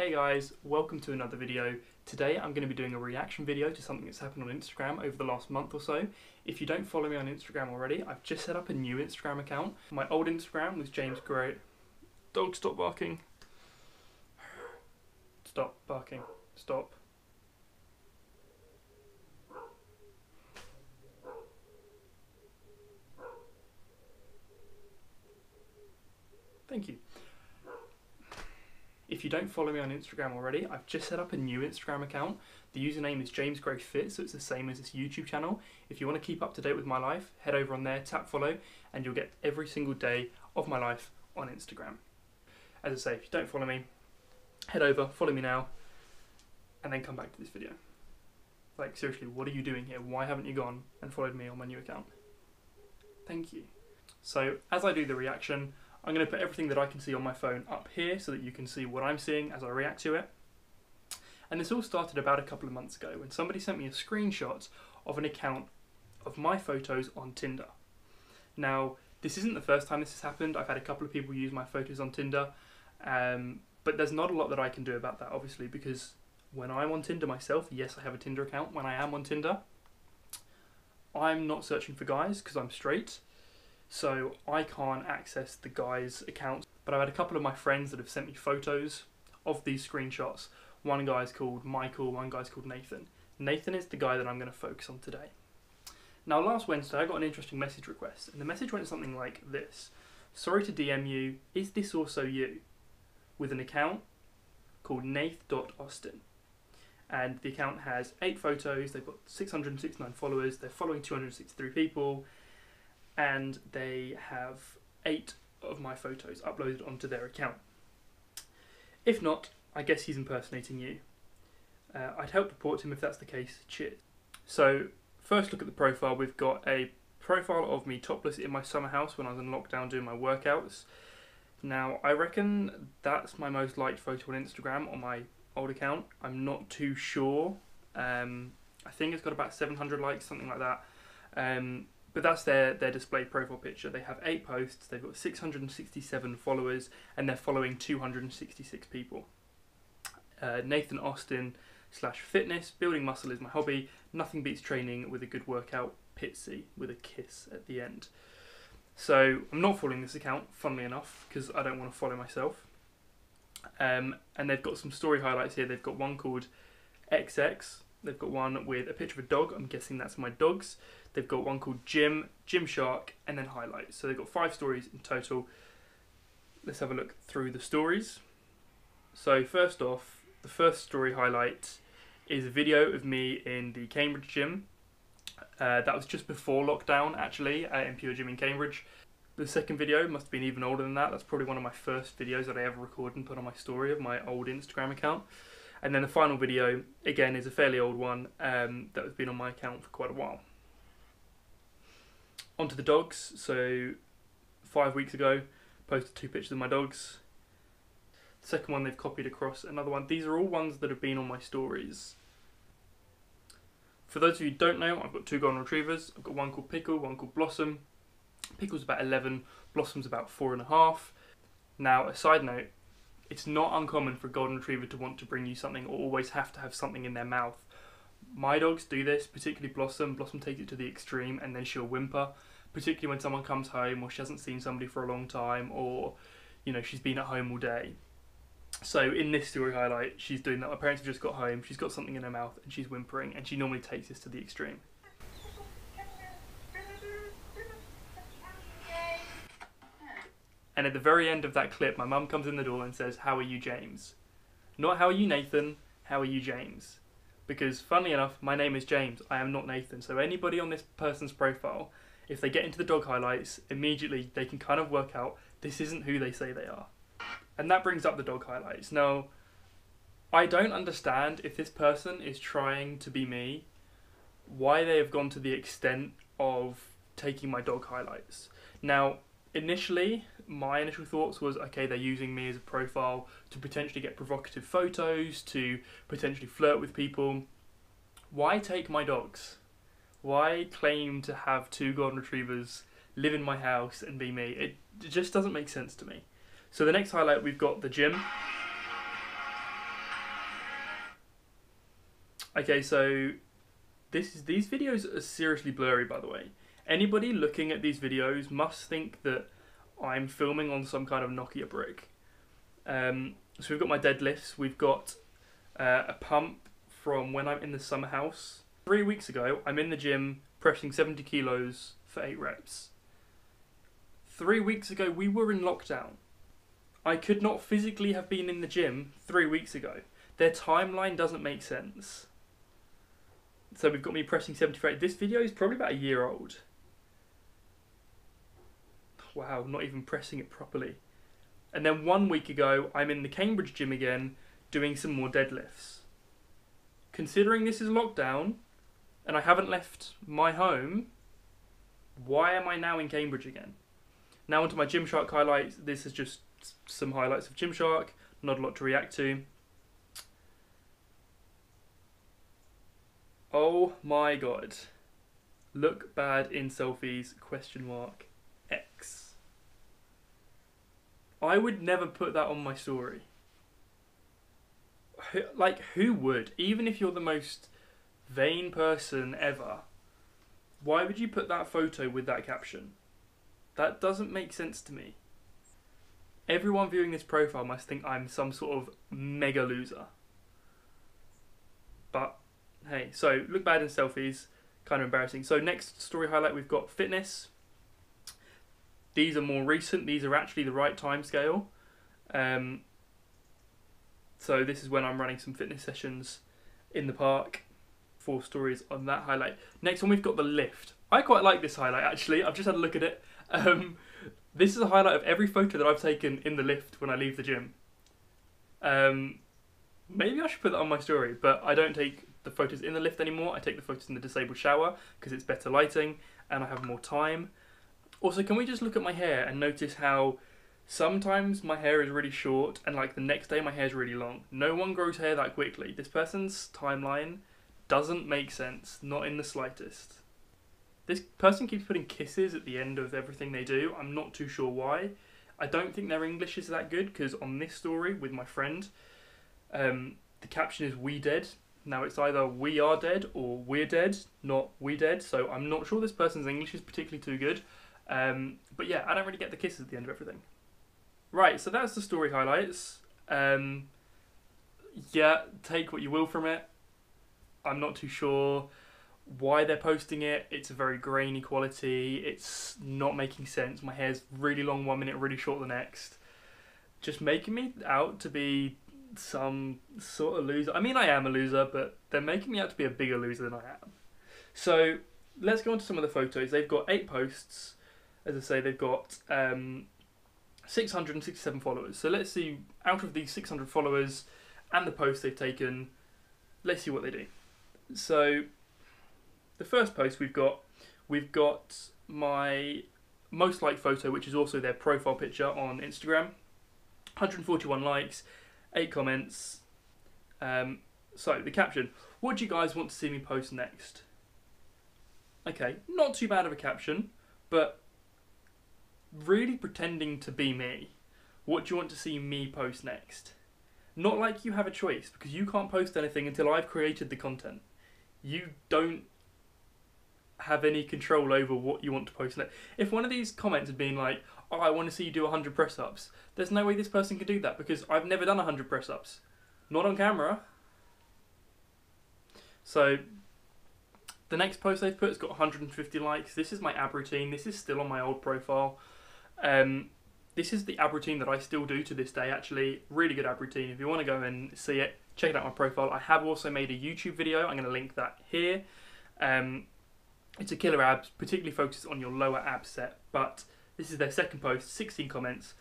Hey guys, welcome to another video. Today I'm going to be doing a reaction video to something that's happened on Instagram over the last month or so. If you don't follow me on Instagram already, I've just set up a new Instagram account. My old Instagram was James Gray. Dog, stop barking. Stop barking. Stop. Thank you. If you don't follow me on Instagram already, I've just set up a new Instagram account. The username is James Gray Fit, so it's the same as this YouTube channel. If you want to keep up to date with my life, head over on there, tap follow, and you'll get every single day of my life on Instagram. As I say, if you don't follow me, head over, follow me now, and then come back to this video. Like, seriously, what are you doing here? Why haven't you gone and followed me on my new account? Thank you. So, as I do the reaction, I'm going to put everything that I can see on my phone up here so that you can see what I'm seeing as I react to it. And this all started about a couple of months ago when somebody sent me a screenshot of an account of my photos on Tinder. Now, this isn't the first time this has happened. I've had a couple of people use my photos on Tinder, um, but there's not a lot that I can do about that, obviously, because when I'm on Tinder myself, yes, I have a Tinder account. When I am on Tinder, I'm not searching for guys because I'm straight so I can't access the guy's account. But I've had a couple of my friends that have sent me photos of these screenshots. One guy's called Michael, one guy's called Nathan. Nathan is the guy that I'm going to focus on today. Now, last Wednesday, I got an interesting message request, and the message went something like this Sorry to DM you, is this also you? With an account called nath.austin. And the account has eight photos, they've got 669 followers, they're following 263 people, and they have eight of my photos uploaded onto their account. If not, I guess he's impersonating you. Uh, I'd help report him if that's the case. Cheers. So, first look at the profile. We've got a profile of me topless in my summer house when I was in lockdown doing my workouts. Now, I reckon that's my most liked photo on Instagram on my old account. I'm not too sure. Um, I think it's got about 700 likes, something like that. Um, but that's their their display profile picture. They have eight posts. They've got 667 followers, and they're following 266 people. Uh, Nathan Austin slash fitness building muscle is my hobby. Nothing beats training with a good workout. Pitsy with a kiss at the end. So I'm not following this account, funnily enough, because I don't want to follow myself. Um, and they've got some story highlights here. They've got one called XX. They've got one with a picture of a dog. I'm guessing that's my dog's. They've got one called Gym, Jim Shark, and then highlights. So they've got five stories in total. Let's have a look through the stories. So first off, the first story highlight is a video of me in the Cambridge gym. Uh, that was just before lockdown, actually, at Impure Gym in Cambridge. The second video must have been even older than that. That's probably one of my first videos that I ever recorded and put on my story of my old Instagram account. And then the final video, again, is a fairly old one um, that has been on my account for quite a while. Onto the dogs. So five weeks ago, posted two pictures of my dogs. The second one they've copied across another one. These are all ones that have been on my stories. For those of you who don't know, I've got two golden retrievers. I've got one called Pickle, one called Blossom. Pickle's about 11, Blossom's about four and a half. Now, a side note, it's not uncommon for a golden retriever to want to bring you something or always have to have something in their mouth. My dogs do this, particularly Blossom. Blossom takes it to the extreme and then she'll whimper particularly when someone comes home or she hasn't seen somebody for a long time or you know she's been at home all day so in this story highlight she's doing that my parents have just got home she's got something in her mouth and she's whimpering and she normally takes this to the extreme and at the very end of that clip my mum comes in the door and says how are you james not how are you nathan how are you james because funnily enough my name is james i am not nathan so anybody on this person's profile if they get into the dog highlights, immediately they can kind of work out this isn't who they say they are. And that brings up the dog highlights. Now, I don't understand if this person is trying to be me, why they have gone to the extent of taking my dog highlights. Now, initially, my initial thoughts was okay, they're using me as a profile to potentially get provocative photos, to potentially flirt with people. Why take my dogs? Why claim to have two golden retrievers, live in my house, and be me? It, it, just doesn't make sense to me. So the next highlight, we've got the gym. Okay, so this is these videos are seriously blurry by the way. Anybody looking at these videos must think that I'm filming on some kind of Nokia brick. Um, so we've got my deadlifts, we've got uh, a pump from when I'm in the summer house. Three weeks ago, I'm in the gym pressing 70 kilos for eight reps. Three weeks ago, we were in lockdown. I could not physically have been in the gym three weeks ago. Their timeline doesn't make sense. So we've got me pressing 75. This video is probably about a year old. Wow, not even pressing it properly. And then one week ago, I'm in the Cambridge gym again doing some more deadlifts. Considering this is lockdown and I haven't left my home, why am I now in Cambridge again? Now onto my Gymshark highlights. This is just some highlights of Gymshark, not a lot to react to. Oh my god. Look bad in selfies, question mark, I would never put that on my story. Like, who would? Even if you're the most vain person ever, why would you put that photo with that caption? That doesn't make sense to me. Everyone viewing this profile must think I'm some sort of mega loser. But hey, so look bad in selfies, kind of embarrassing. So next story highlight we've got fitness. These are more recent. These are actually the right time scale. Um, so this is when I'm running some fitness sessions in the park. Four stories on that highlight. Next one we've got the lift. I quite like this highlight actually. I've just had a look at it. Um, this is a highlight of every photo that I've taken in the lift when I leave the gym. Um, maybe I should put that on my story, but I don't take the photos in the lift anymore. I take the photos in the disabled shower because it's better lighting and I have more time. Also, can we just look at my hair and notice how sometimes my hair is really short and like the next day my hair is really long. No one grows hair that quickly. This person's timeline doesn't make sense, not in the slightest. This person keeps putting kisses at the end of everything they do. I'm not too sure why. I don't think their English is that good because on this story with my friend, um, the caption is "We dead." Now it's either "We are dead" or "We're dead," not "We dead." So I'm not sure this person's English is particularly too good. Um, but yeah, I don't really get the kisses at the end of everything. Right, so that's the story highlights. Um, yeah, take what you will from it. I'm not too sure why they're posting it. It's a very grainy quality. It's not making sense. My hair's really long one minute, really short the next. Just making me out to be some sort of loser. I mean, I am a loser, but they're making me out to be a bigger loser than I am. So let's go on to some of the photos. They've got eight posts. As I say, they've got um, 667 followers. So let's see, out of these 600 followers and the posts they've taken, let's see what they do. So the first post we've got, we've got my most liked photo, which is also their profile picture on Instagram. 141 likes, 8 comments. Um, so the caption, what do you guys want to see me post next? Okay, not too bad of a caption, but really pretending to be me. What do you want to see me post next? Not like you have a choice, because you can't post anything until I've created the content. You don't have any control over what you want to post next. If one of these comments had been like, oh, I want to see you do 100 press ups, there's no way this person can do that because I've never done 100 press ups. Not on camera. So, the next post they've put has got 150 likes. This is my ab routine. This is still on my old profile. Um, this is the ab routine that I still do to this day, actually. Really good ab routine. If you want to go and see it, check it out my profile. I have also made a YouTube video. I'm going to link that here. Um, it's a killer abs, particularly focused on your lower ab set, but this is their second post, 16 comments.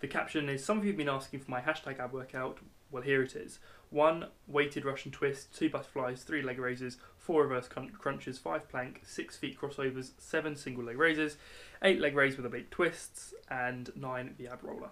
The caption is Some of you have been asking for my hashtag ab workout. Well, here it is. One weighted Russian twist, two butterflies, three leg raises, four reverse crunches, five plank, six feet crossovers, seven single leg raises, eight leg raises with oblique twists, and nine the ab roller.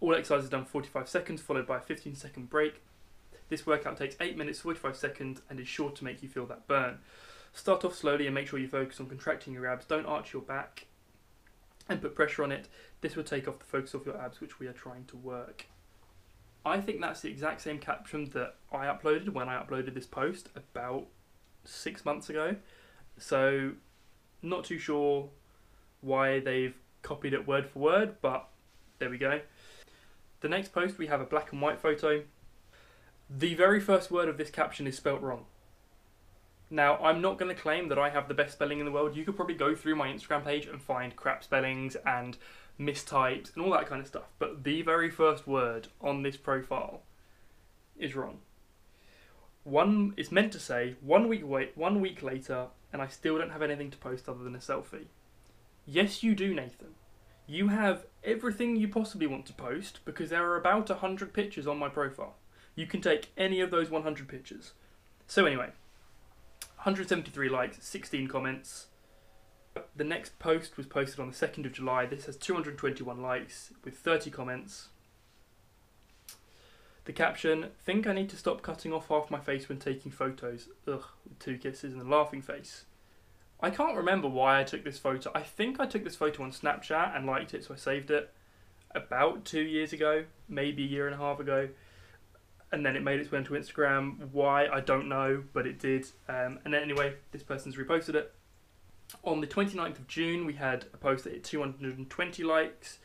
All exercises done 45 seconds, followed by a 15 second break. This workout takes 8 minutes 45 seconds and is sure to make you feel that burn. Start off slowly and make sure you focus on contracting your abs. Don't arch your back and put pressure on it. This will take off the focus of your abs, which we are trying to work. I think that's the exact same caption that I uploaded when I uploaded this post about six months ago. So, not too sure why they've copied it word for word, but there we go. The next post we have a black and white photo. The very first word of this caption is spelt wrong. Now, I'm not going to claim that I have the best spelling in the world. You could probably go through my Instagram page and find crap spellings and mistypes and all that kind of stuff. But the very first word on this profile is wrong. One is meant to say one week wait, one week later, and I still don't have anything to post other than a selfie. Yes, you do, Nathan. You have everything you possibly want to post because there are about 100 pictures on my profile. You can take any of those 100 pictures. So, anyway, 173 likes, 16 comments. The next post was posted on the 2nd of July. This has 221 likes with 30 comments. The caption Think I need to stop cutting off half my face when taking photos. Ugh, with two kisses and a laughing face. I can't remember why I took this photo. I think I took this photo on Snapchat and liked it, so I saved it about two years ago, maybe a year and a half ago. And then it made its way onto Instagram. Why, I don't know, but it did. Um, and then anyway, this person's reposted it. On the 29th of June, we had a post that hit 220 likes.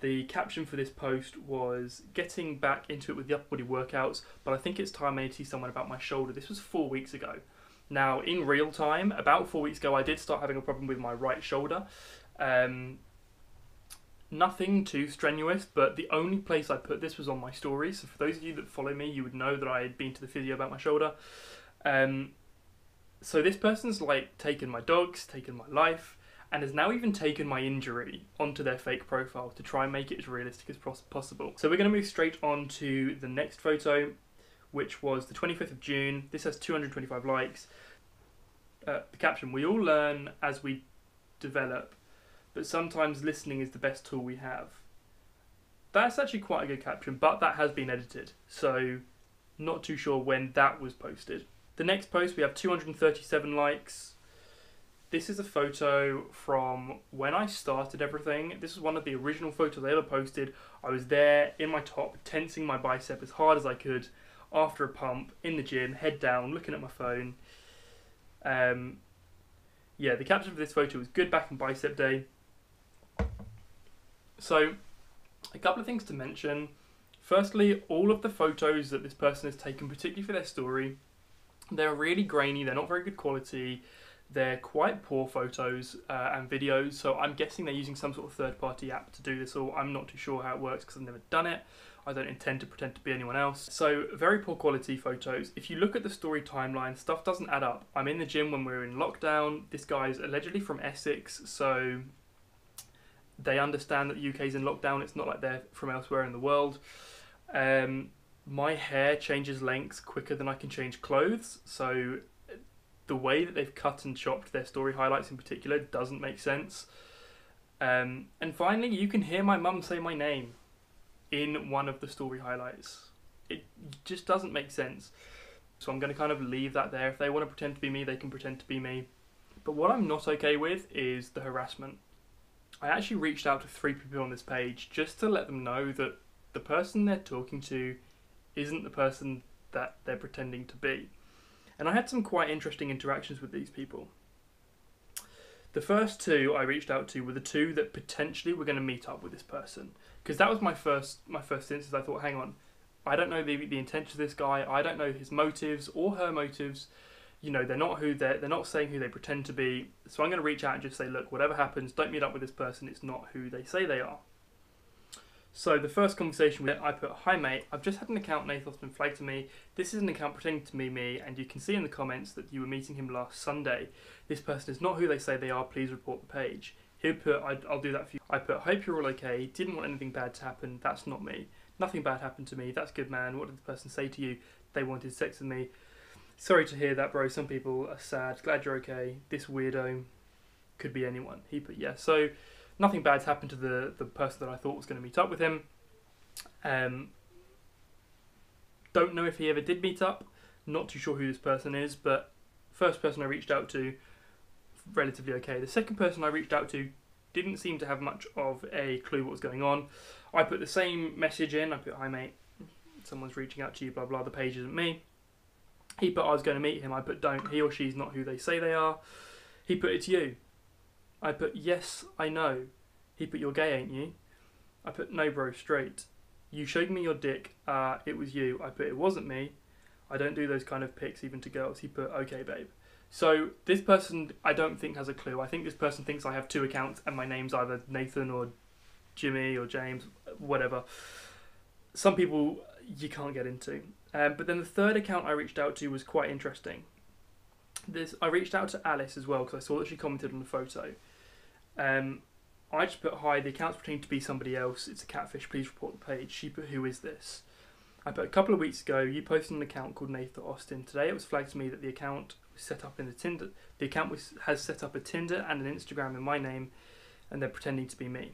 The caption for this post was getting back into it with the upper body workouts, but I think it's time I need to see someone about my shoulder. This was four weeks ago. Now, in real time, about four weeks ago, I did start having a problem with my right shoulder. Um, nothing too strenuous, but the only place I put this was on my stories. So, for those of you that follow me, you would know that I had been to the physio about my shoulder. Um, so, this person's like taken my dogs, taken my life, and has now even taken my injury onto their fake profile to try and make it as realistic as possible. So, we're going to move straight on to the next photo which was the 25th of June. This has 225 likes. Uh, the caption We all learn as we develop, but sometimes listening is the best tool we have. That's actually quite a good caption, but that has been edited, so not too sure when that was posted. The next post, we have 237 likes. This is a photo from when I started everything. This is one of the original photos I ever posted. I was there in my top, tensing my bicep as hard as I could after a pump in the gym, head down, looking at my phone. Um, yeah, the caption for this photo was good back and bicep day. So, a couple of things to mention. Firstly, all of the photos that this person has taken, particularly for their story, they're really grainy, they're not very good quality, they're quite poor photos uh, and videos, so I'm guessing they're using some sort of third party app to do this, or I'm not too sure how it works because I've never done it. I don't intend to pretend to be anyone else. So, very poor quality photos. If you look at the story timeline, stuff doesn't add up. I'm in the gym when we're in lockdown. This guy's allegedly from Essex, so they understand that the UK is in lockdown. It's not like they're from elsewhere in the world. Um, my hair changes lengths quicker than I can change clothes, so the way that they've cut and chopped their story highlights in particular doesn't make sense. Um, and finally, you can hear my mum say my name in one of the story highlights. It just doesn't make sense. So I'm going to kind of leave that there. If they want to pretend to be me, they can pretend to be me. But what I'm not okay with is the harassment. I actually reached out to three people on this page just to let them know that the person they're talking to isn't the person that they're pretending to be. And I had some quite interesting interactions with these people. The first two I reached out to were the two that potentially were going to meet up with this person because that was my first my first instance. I thought, hang on, I don't know the the intention of this guy. I don't know his motives or her motives. You know, they're not who they're they're not saying who they pretend to be. So I'm going to reach out and just say, look, whatever happens, don't meet up with this person. It's not who they say they are. So the first conversation with it, I put, hi mate, I've just had an account Nathan's been flagged to me. This is an account pretending to be me, and you can see in the comments that you were meeting him last Sunday. This person is not who they say they are. Please report the page. He put, I'll do that for you. I put, hope you're all okay. Didn't want anything bad to happen. That's not me. Nothing bad happened to me. That's good, man. What did the person say to you? They wanted sex with me. Sorry to hear that, bro. Some people are sad. Glad you're okay. This weirdo could be anyone. He put, yeah. So nothing bad's happened to the, the person that I thought was going to meet up with him. Um, don't know if he ever did meet up. Not too sure who this person is, but first person I reached out to, relatively okay. The second person I reached out to didn't seem to have much of a clue what was going on. I put the same message in. I put, "Hi mate, someone's reaching out to you, blah blah. The page isn't me. He put I was going to meet him. I put don't. He or she's not who they say they are. He put it's you. I put yes, I know. He put you're gay, ain't you? I put no, bro, straight. You showed me your dick. Uh, it was you. I put it wasn't me. I don't do those kind of pics even to girls. He put okay, babe. So this person I don't think has a clue. I think this person thinks I have two accounts and my name's either Nathan or Jimmy or James, whatever. Some people you can't get into. Um, but then the third account I reached out to was quite interesting. This I reached out to Alice as well because I saw that she commented on the photo. Um, I just put hi. The account's pretending to be somebody else. It's a catfish. Please report the page. She put who is this? I put a couple of weeks ago. You posted an account called Nathan Austin. Today it was flagged to me that the account was set up in the Tinder. The account was has set up a Tinder and an Instagram in my name, and they're pretending to be me.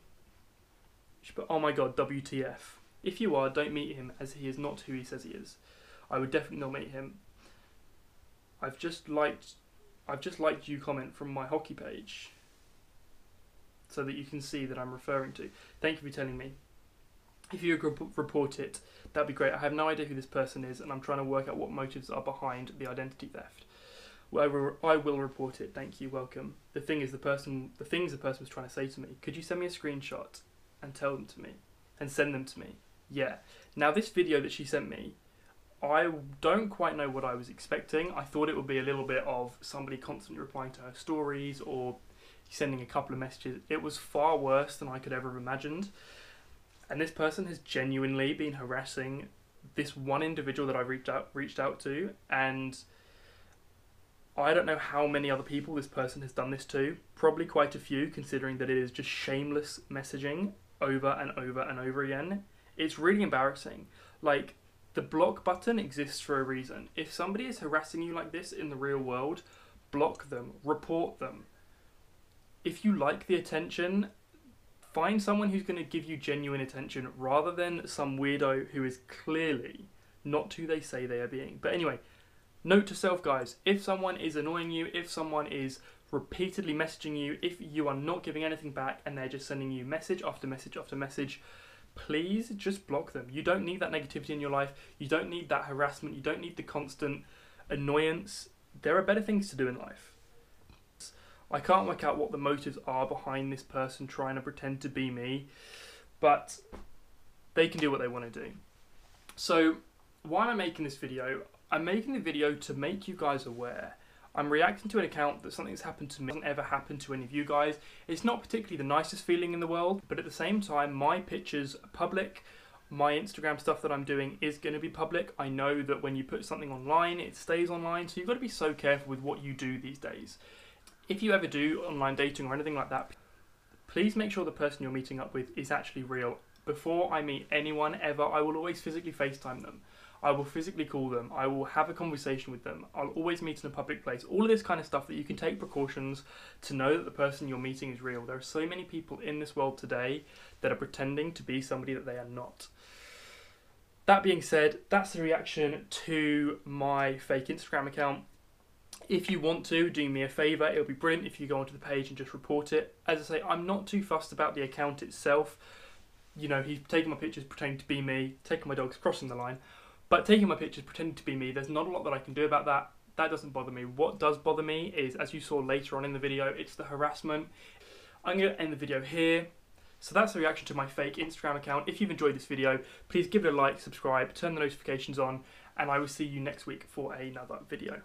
She put, oh my god, WTF. If you are, don't meet him as he is not who he says he is. I would definitely not meet him. I've just liked I've just liked you comment from my hockey page so that you can see that I'm referring to. Thank you for telling me. If you report it, that'd be great. I have no idea who this person is, and I'm trying to work out what motives are behind the identity theft. Well, I will report it. Thank you. Welcome. The thing is, the person, the things the person was trying to say to me. Could you send me a screenshot and tell them to me, and send them to me? Yeah. Now this video that she sent me, I don't quite know what I was expecting. I thought it would be a little bit of somebody constantly replying to her stories or sending a couple of messages. It was far worse than I could ever have imagined. And this person has genuinely been harassing this one individual that I reached out reached out to and I don't know how many other people this person has done this to. Probably quite a few, considering that it is just shameless messaging over and over and over again. It's really embarrassing. Like, the block button exists for a reason. If somebody is harassing you like this in the real world, block them, report them if you like the attention, find someone who's going to give you genuine attention rather than some weirdo who is clearly not who they say they are being. But anyway, note to self, guys if someone is annoying you, if someone is repeatedly messaging you, if you are not giving anything back and they're just sending you message after message after message, please just block them. You don't need that negativity in your life. You don't need that harassment. You don't need the constant annoyance. There are better things to do in life. I can't work out what the motives are behind this person trying to pretend to be me, but they can do what they want to do. So, why am I making this video? I'm making the video to make you guys aware. I'm reacting to an account that something's happened to me hasn't ever happened to any of you guys. It's not particularly the nicest feeling in the world, but at the same time, my pictures are public. My Instagram stuff that I'm doing is going to be public. I know that when you put something online, it stays online, so you've got to be so careful with what you do these days if you ever do online dating or anything like that, please make sure the person you're meeting up with is actually real. Before I meet anyone ever, I will always physically FaceTime them. I will physically call them. I will have a conversation with them. I'll always meet in a public place. All of this kind of stuff that you can take precautions to know that the person you're meeting is real. There are so many people in this world today that are pretending to be somebody that they are not. That being said, that's the reaction to my fake Instagram account. If you want to, do me a favour, it'll be brilliant if you go onto the page and just report it. As I say, I'm not too fussed about the account itself. You know, he's taking my pictures pretending to be me, taking my dogs crossing the line, but taking my pictures pretending to be me, there's not a lot that I can do about that. That doesn't bother me. What does bother me is, as you saw later on in the video, it's the harassment. I'm going to end the video here. So that's the reaction to my fake Instagram account. If you've enjoyed this video, please give it a like, subscribe, turn the notifications on, and I will see you next week for another video.